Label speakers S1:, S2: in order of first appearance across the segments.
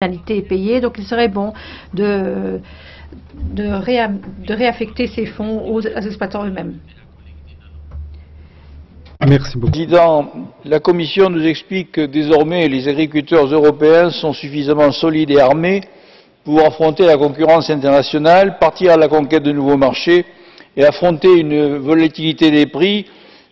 S1: pénalité est payée, donc il serait bon de, de, réa- de réaffecter ces fonds aux, aux exploitants eux-mêmes.
S2: Merci beaucoup.
S3: Président, la Commission nous explique que désormais les agriculteurs européens sont suffisamment solides et armés pour affronter la concurrence internationale, partir à la conquête de nouveaux marchés et affronter une volatilité des prix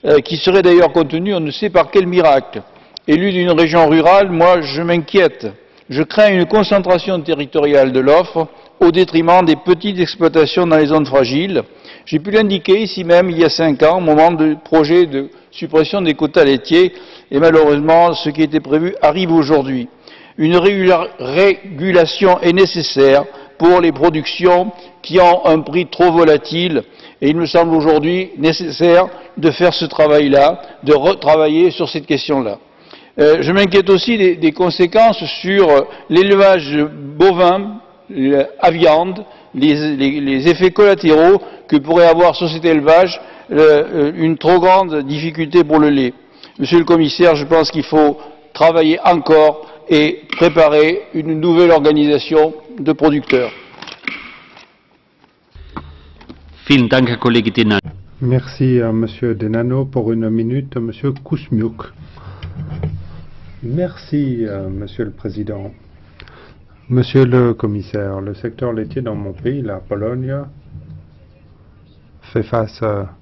S3: euh, qui serait d'ailleurs contenue on ne sait par quel miracle. Élu d'une région rurale, moi je m'inquiète. Je crains une concentration territoriale de l'offre au détriment des petites exploitations dans les zones fragiles. J'ai pu l'indiquer ici même il y a cinq ans au moment du projet de suppression des quotas laitiers et malheureusement ce qui était prévu arrive aujourd'hui. Une régula- régulation est nécessaire pour les productions qui ont un prix trop volatile et il me semble aujourd'hui nécessaire de faire ce travail-là, de retravailler sur cette question-là. Euh, je m'inquiète aussi des, des conséquences sur euh, l'élevage bovin euh, à viande, les, les- les effets collatéraux que pourrait avoir sur cet élevage euh, une trop grande difficulté pour le lait. Monsieur le commissaire, je pense qu'il faut travailler encore et préparer une nouvelle organisation de producteurs.
S2: Merci à Monsieur Denano pour une minute, Monsieur Kousmiuk. Merci, euh, Monsieur le Président. Monsieur le Commissaire, le secteur laitier dans mon pays, la Pologne, fait face à